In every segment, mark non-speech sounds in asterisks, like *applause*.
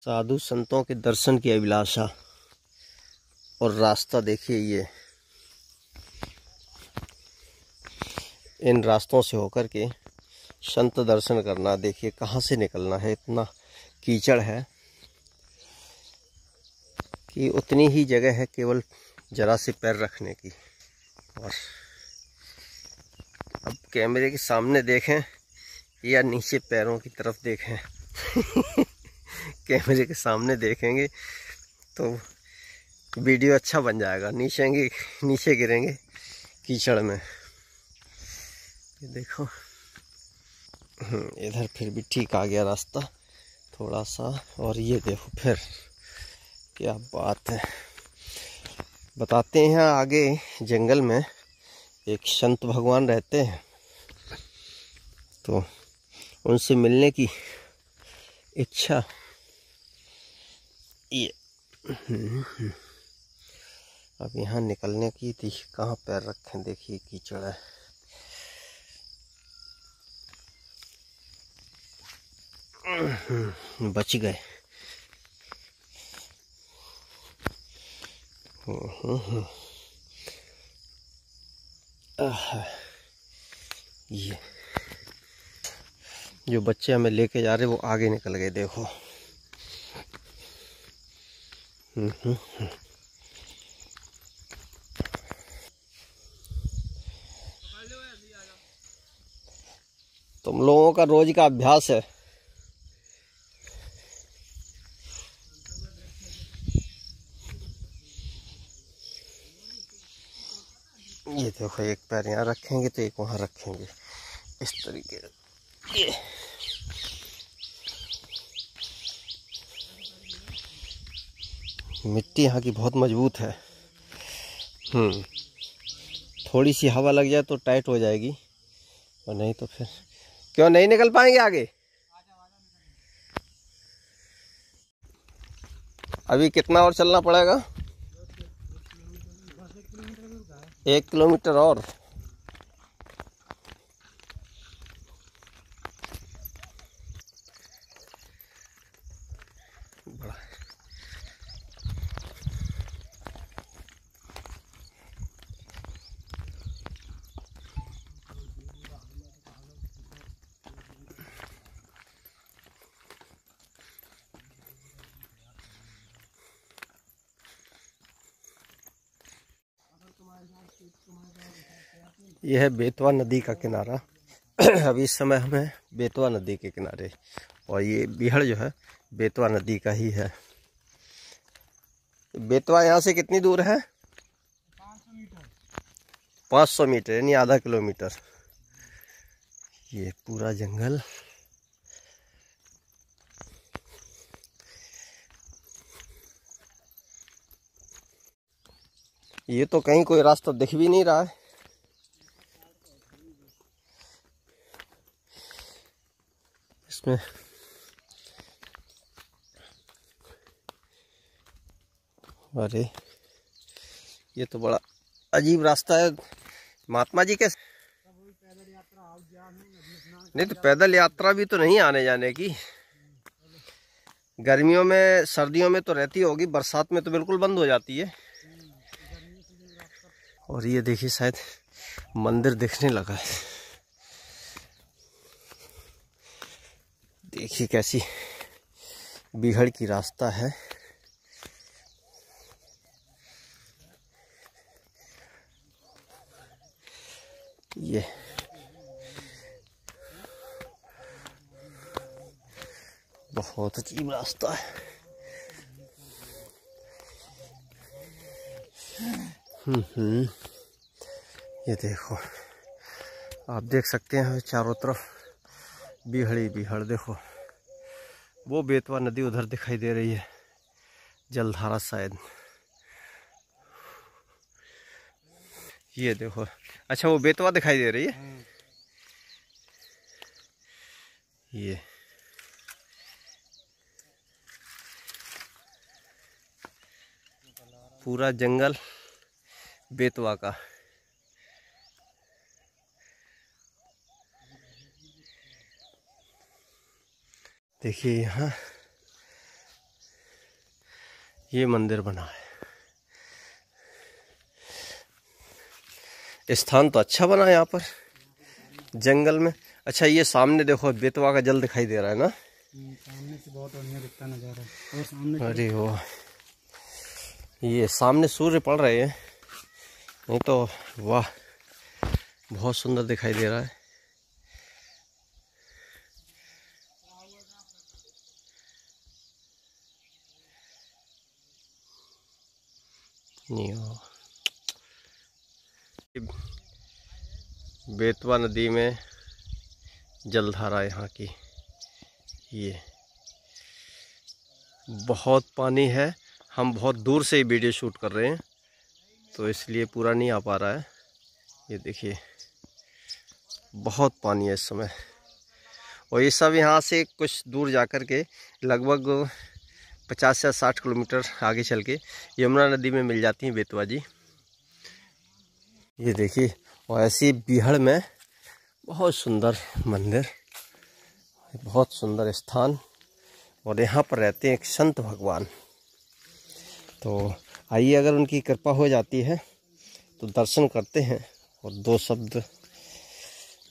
साधु संतों के दर्शन की अभिलाषा। और रास्ता देखिए ये। इन रास्तों से होकर के संत दर्शन करना, देखिए कहाँ से निकलना है, इतना कीचड़ है कि उतनी ही जगह है केवल जरा से पैर रखने की। और अब कैमरे के सामने देखें या नीचे पैरों की तरफ़ देखें। *laughs* कैमरे के सामने देखेंगे तो वीडियो अच्छा बन जाएगा। नीचे नीचे गिरेंगे कीचड़ में। ये देखो। हम्म, इधर फिर भी ठीक आ गया रास्ता थोड़ा सा। और ये देखो फिर क्या बात है। बताते हैं आगे जंगल में एक संत भगवान रहते हैं। तो उनसे मिलने की इच्छा ये। अब यहाँ निकलने की थी, कहाँ पैर रखें, देखिए कीचड़ है। बच गए। ये। जो बच्चे हमें लेके जा रहे वो आगे निकल गए, देखो। तुम लोगों का रोज का अभ्यास है। ये देखो, एक पैर यहाँ रखेंगे तो एक वहाँ रखेंगे। इस तरीके ये। मिट्टी यहाँ की बहुत मज़बूत है। हम्म। थोड़ी सी हवा लग जाए तो टाइट हो जाएगी, और नहीं तो फिर क्यों नहीं निकल पाएँगे आगे? अभी कितना और चलना पड़ेगा? एक किलोमीटर और। यह है बेतवा नदी का किनारा। *clears throat* अभी इस समय हमें बेतवा नदी के किनारे और ये बिहड़ जो है, बेतवा नदी का ही है। बेतवा यहाँ से कितनी दूर है? पाँच सौ मीटर। यानी आधा किलोमीटर। ये पूरा जंगल। ये तो कहीं कोई रास्ता दिख भी नहीं रहा है। इसमें अरे, ये तो बड़ा अजीब रास्ता है। महात्मा जी कैसे नहीं तो पैदल यात्रा भी तो नहीं आने जाने की। गर्मियों में, सर्दियों में तो रहती होगी, बरसात में तो बिल्कुल बंद हो जाती है। और ये देखिए शायद मंदिर दिखने लगा है। देखिए कैसी बिहड़ की रास्ता है। ये। बहुत अजीब रास्ता है। ये देखो, आप देख सकते हैं चारों तरफ़ बिहड़ी बिहड़, देखो। वो बेतवा नदी उधर दिखाई दे रही है, जलधारा शायद। ये देखो अच्छा वो बेतवा दिखाई दे रही है? ये। पूरा जंगल बेतवा का। देखिए यहाँ ये मंदिर बना है। स्थान तो अच्छा बना है यहाँ पर जंगल में। अच्छा ये सामने देखो बेतवा का जल दिखाई दे रहा है ना? सामने से बहुत बढ़िया दिखता नज़ारा और सामने अरे वो ये सामने सूर्य पड़ रहे हैं। नहीं तो वाह, बहुत सुंदर दिखाई दे रहा है। बेतवा नदी में जलधारा यहाँ की, ये बहुत पानी है। हम बहुत दूर से ही वीडियो शूट कर रहे हैं। तो इसलिए पूरा नहीं आ पा रहा है। ये देखिए, बहुत पानी है इस समय। और ये सब यहाँ से कुछ दूर जा कर के लगभग पचास या साठ किलोमीटर आगे चल के यमुना नदी में मिल जाती हैं बेतवा जी। ये देखिए, और ऐसी बिहड़ में बहुत सुंदर मंदिर, बहुत सुंदर स्थान, और यहाँ पर रहते हैं एक संत भगवान। तो आइए अगर उनकी कृपा हो जाती है तो दर्शन करते हैं और दो शब्द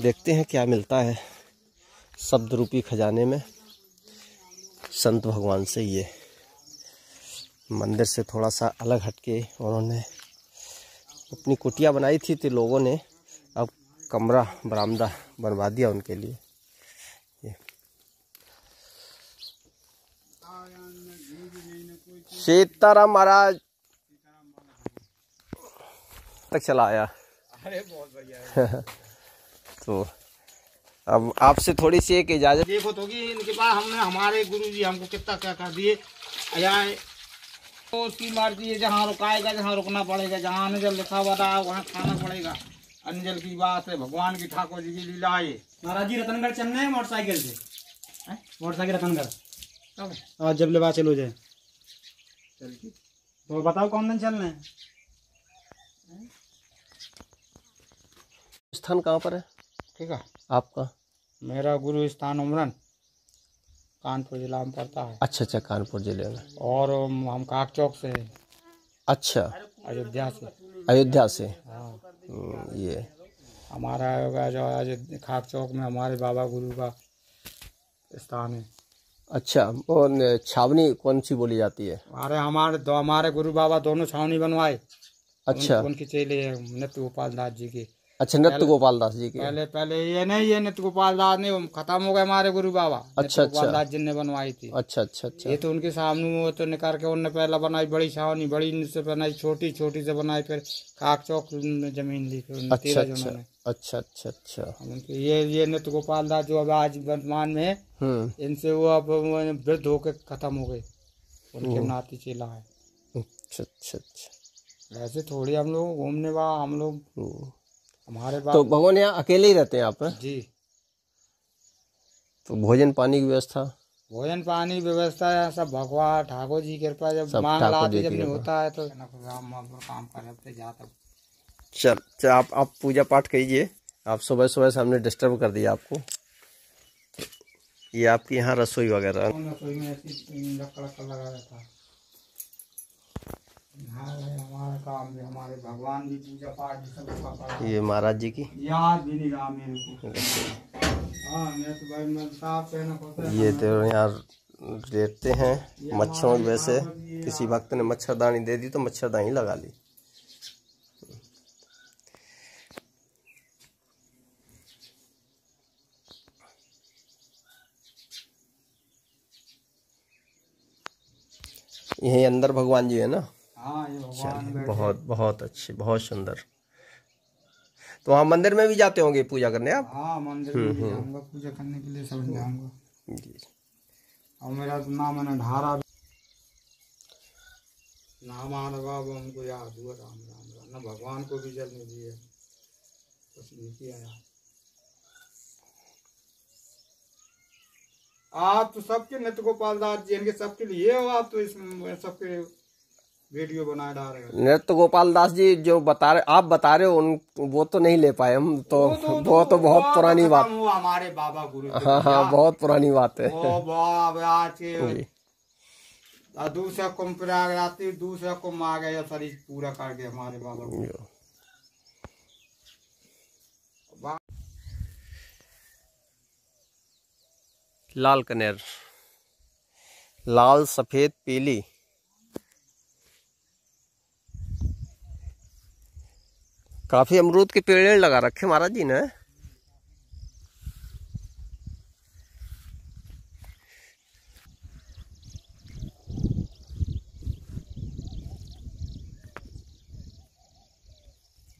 देखते हैं क्या मिलता है शब्द रूपी खजाने में संत भगवान से ये मंदिर से थोड़ा सा अलग हटके उन्होंने अपनी कुटिया बनाई थी तो लोगों ने अब कमरा बरामदा बनवा दिया उनके लिए सीताराम महाराज तक चला आया। अरे बहुत बढ़िया *laughs* तो अब आपसे थोड़ी सी एक इजाज़त देखो तो कि इनके पास हमने हमारे गुरु जी हमको कितना क्या कर दिए। यहाँ तो उसकी मर्ज़ी है जहाँ रुकाएगा जहाँ रुकना पड़ेगा जहाँ अनजल लिखा हुआ था वहाँ खाना पड़ेगा। अनजल की बात है भगवान की ठाकुर जी की लीला है। महाराज जी रतनगढ़ चलना है मोटरसाइकिल से? मोटरसाइकिल रतनगढ़। आज जब लेवा चलो जाए चल तो बताओ कौन दिन चलना है? स्थान कहाँ पर है? ठीक है। आपका? मेरा गुरु स्थान उमरन कानपुर जिला में पड़ता है। अच्छा अच्छा कानपुर ज़िले में। और हम काक चौक से हैं, अच्छा। अयोध्या से। अयोध्या से? हाँ। हम्म, ये। हमारा होगा जो अयोध्या खाक चौक में हमारे बाबा गुरु का स्थान है। अच्छा और छावनी कौन सी बोली जाती है? हमारे हमारे दो हमारे गुरु बाबा दोनों छावनी बनवाए। अच्छा। उन, उनके चेले हैं नित्य गोपाल जी के। अच्छा नृत्य गोपाल दास जी के पहले पहले ये नहीं ये नित्य गोपाल दास ने खत्म हो गए हमारे गुरु बाबा। अच्छा, गोपाल अच्छा। दास जी ने बनवाई थी। अच्छा अच्छा अच्छा। ये तो उनके सामने वो तो निकाल के उनने पहला बनाई बड़ी छावनी बड़ी से बनाई छोटी छोटी से बनाई फिर काक चौक ज़मीन ली फिर अच्छा अच्छा। अच्छा अच्छा अच्छा। ये ये नित्य गोपाल दास जो अब आज वर्तमान में है हम्म। इनसे वो अब वृद्ध होकर खत्म हो गए। उनके नाती चेला है। अच्छा अच्छा अच्छा। वैसे थोड़ी हम लोग घूमने बा हम लोग। हमारे तो भगवान यहाँ अकेले ही रहते हैं आप जी। तो भोजन पानी की व्यवस्था? भोजन पानी व्यवस्था है सब भगवान ठाकुर जी कृपा जब मांग जब नहीं होता है तो काम काम कर रहे जाता चल चल आप आप पूजा पाठ कीजिए। आप सुबह सुबह से हमने डिस्टर्ब कर दिया आपको। ये आपकी यहाँ रसोई वगैरह। रसोई में लगा रहता है। हमारा काम भी हमारे भगवान जी पूजा पाठ सब ये महाराज जी की? याद भी नहीं रहा मेरे को। हाँ तो ये तो यहाँ रहते हैं मच्छरों की वजह से किसी भक्त ने मच्छरदानी दे दी तो मच्छरदानी लगा ली। यही अंदर भगवान जी है ना? चलिए बैठे बहुत बहुत अच्छे बहुत सुंदर। तो वहाँ मंदिर में भी जाते होंगे पूजा करने आप? हाँ मंदिर में भी जाऊँगा पूजा करने के लिए सब जाऊँगा। जी और मेरा तो नाम है ढारा नाम आने बाबा हमको याद हुआ राम राम राम। ना भगवान को भी जल नहीं दिए कुछ नहीं किया यार आप तो सबके नित्य गोपाल दास जी इनके सबके लिए हो आप तो इसमें सबके वीडियो बनाए डाल रहे हो। नृत्य गोपाल दास जी जो बता रहे आप बता रहे हो उन वो तो नहीं ले पाए हम तो वो तो बहुत पुरानी बात। वो हमारे बाबा गुरु हाँ हाँ बहुत पुरानी बात है। के दूसरा कुंभ प्रयाग रात्रि दूसरा कुंभ आ गया पूरा कर गया हमारे बाबा को लाल कनेर। लाल सफ़ेद पीली। काफ़ी अमरूद के पेड़ लगा रखे महाराज जी ने।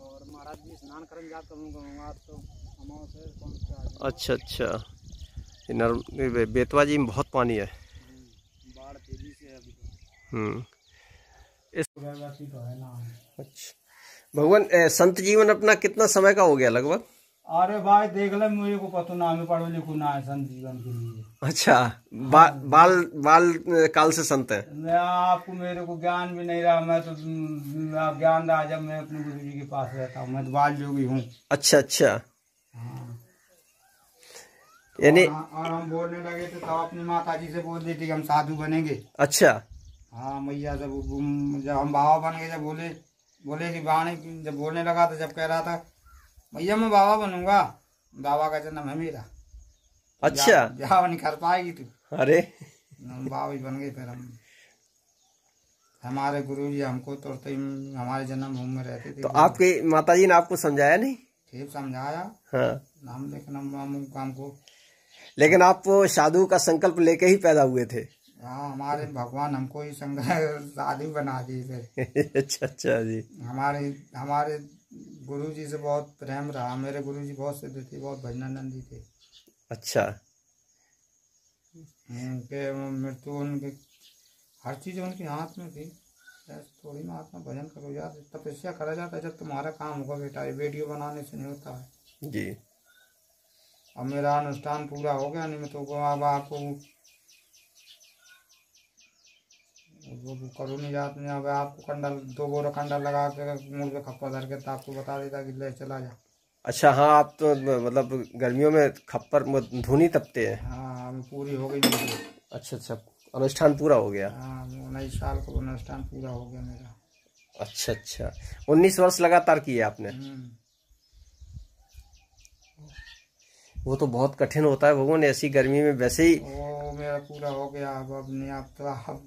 और महाराज जी स्नान करने जात करूँगा आज तो अमावस कौन सा आज अच्छा अच्छा। ये नर बेतवा जी में बहुत पानी है। बाढ़ तेज़ी से अभी तो। हम्म। पूर्ववर्ती तो है ना। अच्छा। भगवान संत जीवन अपना कितना समय का हो गया लगभग? अरे भाई देख ले मुझे को पता ना हमें पढ़ो लिखो ना है संत जीवन के लिए। अच्छा बा, बाल बाल ए, काल से संत है? मैं आपको मेरे को ज्ञान भी नहीं रहा मैं तो ज्ञान रहा जब मैं अपने गुरु जी के पास रहता हूँ मैं तो बाल जोगी हूँ। अच्छा अच्छा। हाँ। यानी और, और हम बोलने लगे थे तब अपनी माता जी से बोल देती हम साधु बनेंगे। अच्छा। हाँ मैया जब जब हम बाबा बन गए जब बोले बोले कि बाणी जब बोलने लगा तो जब कह रहा था भैया मैं बाबा बनूँगा। बाबा का जन्म है मेरा अच्छा। जा- जा नहीं कर पाएगी तू। अरे। बाबा ही बन गए फिर हम। हमारे गुरु जी हमको तो हमारे जन्मभूमि में रहते थे। तो आपके माता जी ने आपको समझाया नहीं? ठीक समझाया। हाँ। नाम लेकिन हम हम हमको। लेकिन आप साधु का संकल्प लेके ही पैदा हुए थे। हाँ हमारे भगवान हमको ही संग साधु बना दिए फिर *laughs* अच्छा अच्छा जी। हमारे हमारे गुरु जी से बहुत प्रेम रहा मेरे गुरु जी बहुत सिद्ध थे बहुत भजनानंदी थे। अच्छा। उनके मृत्यु उनके हर चीज़ उनके हाथ में थी। थोड़ी महात्मा भजन करो यार तपस्या करा जाता है जब तुम्हारा काम होगा बेटा ये वीडियो बनाने से नहीं होता है। जी। अब मेरा अनुष्ठान पूरा हो गया नहीं मैं तो अब आपको वो करो नहीं जात नहीं अब आपको कंडल दो बोरा कंडल लगा के मुँह पे खप्पा धर के तो आपको बता देता कि ले चला जा। अच्छा हाँ आप तो मतलब गर्मियों में खप्पर धुनी तपते हैं। हाँ अब पूरी हो गई मेरी। अच्छा अच्छा अनुष्ठान पूरा हो गया? हाँ उन्नीस साल का अनुष्ठान पूरा हो गया मेरा। अच्छा अच्छा। उन्नीस वर्ष लगातार किए आपने? हम्म। वो तो बहुत कठिन होता है भगवान ऐसी गर्मी में वैसे ही वो मेरा पूरा हो गया अब अब नहीं अब तो अब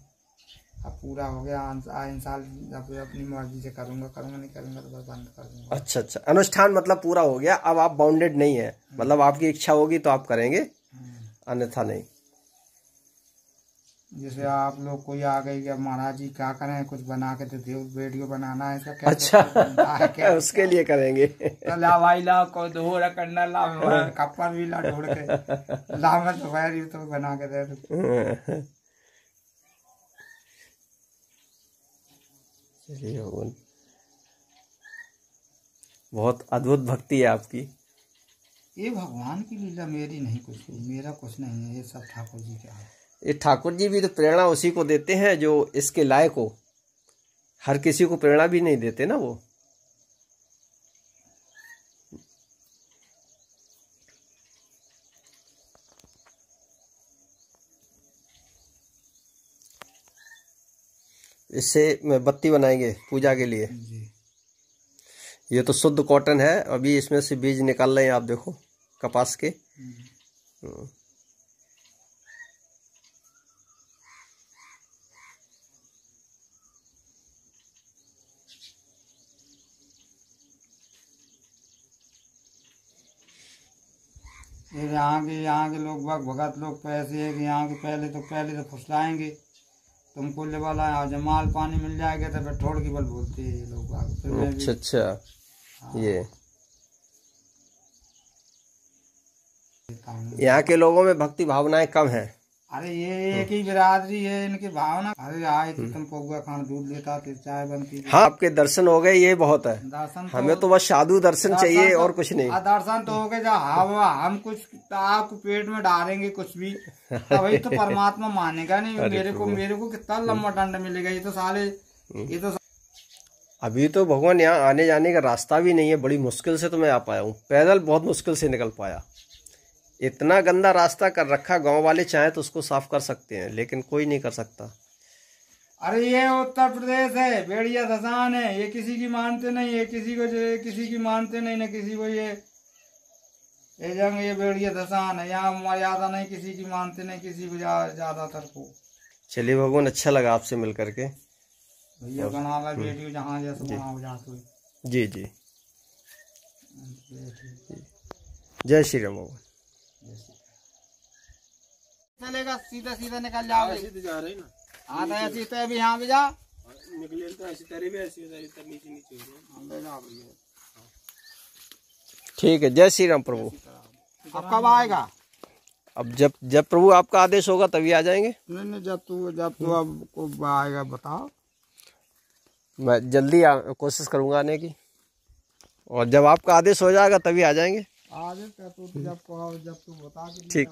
अब पूरा हो गया इन साल अब अपनी मर्ज़ी से करूँगा करूँगा नहीं करूँगा तो बस बंद कर दूँगा। अच्छा अच्छा। अनुष्ठान मतलब पूरा हो गया अब आप बाउंडेड नहीं है। मतलब आपकी इच्छा होगी तो आप करेंगे हम्म। अन्यथा नहीं। जैसे आप लोग कोई आ गई कि महाराज जी क्या करें कुछ बना के तो दो वीडियो बनाना है इसका अच्छा। है *laughs* क्या उसके लिए करेंगे। तो ला भाई ला को ढोड़ करना ला *laughs* कप्पा भी ला ढोड़ के। *laughs* ला मैं तो तो बना के दे। भगवान बहुत अद्भुत भक्ति है आपकी। ये भगवान की लीला मेरी नहीं कुछ मेरा कुछ नहीं है ये सब ठाकुर जी का है ये ठाकुर जी भी तो प्रेरणा उसी को देते हैं जो इसके लायक हो। हर किसी को प्रेरणा भी नहीं देते ना वो। इससे में बत्ती बनाएँगे पूजा के लिए। जी। ये तो शुद्ध कॉटन है अभी इसमें से बीज निकाल रहे हैं आप देखो कपास के। यहाँ के यहाँ के लोग भगत लोग पैसे है कि यहाँ के पहले तो पहले तो फुसलाएँगे। तुमको ले वाला है माल पानी मिल जाएगा तो फिर ठोड़ की बल बोलते है ये लोग अच्छा अच्छा। ये। यहाँ के लोगों में भक्ति भावनाएँ कम है। अरे ये एक ही बिरादरी है इनकी भावना। अरे आए तो तुम पौवा खान दूध लेता फिर चाय बनती। हाँ आपके दर्शन हो गए ये बहुत है। दर्शन तो हमें तो बस साधु दर्शन चाहिए दर्शन और तो- कुछ नहीं। दर्शन तो हो गए जब हम हम कुछ आपको पेट में डालेंगे कुछ भी तभी तो परमात्मा मानेगा नहीं। मेरे को मेरे को कितना लंबा दंड मिलेगा ये तो साले ये तो अभी तो भगवान यहाँ आने जाने का रास्ता भी नहीं है बड़ी मुश्किल से तो मैं आ पाया हूँ। पैदल बहुत मुश्किल से निकल पाया। इतना गंदा रास्ता कर रखा गाँव वाले चाहे तो उसको साफ़ कर सकते हैं लेकिन कोई नहीं कर सकता। अरे ये उत्तर प्रदेश है भेड़िया धसान है ये किसी की मानते नहीं है किसी को किसी की मानते नहीं ना किसी को ये ये जंग ये भेड़िया धसान है यहाँ मर्यादा नहीं किसी की मानते नहीं किसी को ज़्यादातर को। चलिए भगवान अच्छा लगा आपसे मिल करके भैया बना वीडियो जहाँ जैसे वहाँ जाते जी जी जय श्री राम भगवान। चलेगा सीधा सीधा निकल जाओगे ऐसे तो जा रहे हैं ना। हाँ तो ऐसी तो अभी यहाँ पे जा। निकले तो ऐसी तरह भी ऐसी नीचे नीचे हो जाओ ठीक है जय श्री राम प्रभु। अब कब आएगा? अब जब जब प्रभु आपका आदेश होगा तभी आ जाएँगे। नहीं नहीं जब तू जब तू अब को आएगा बताओ। मैं जल्दी आ, कोशिश करूँगा आने की। और जब आपका आदेश हो जाएगा तभी आ जाएँगे। आज तू जब जब तू बता ठीक।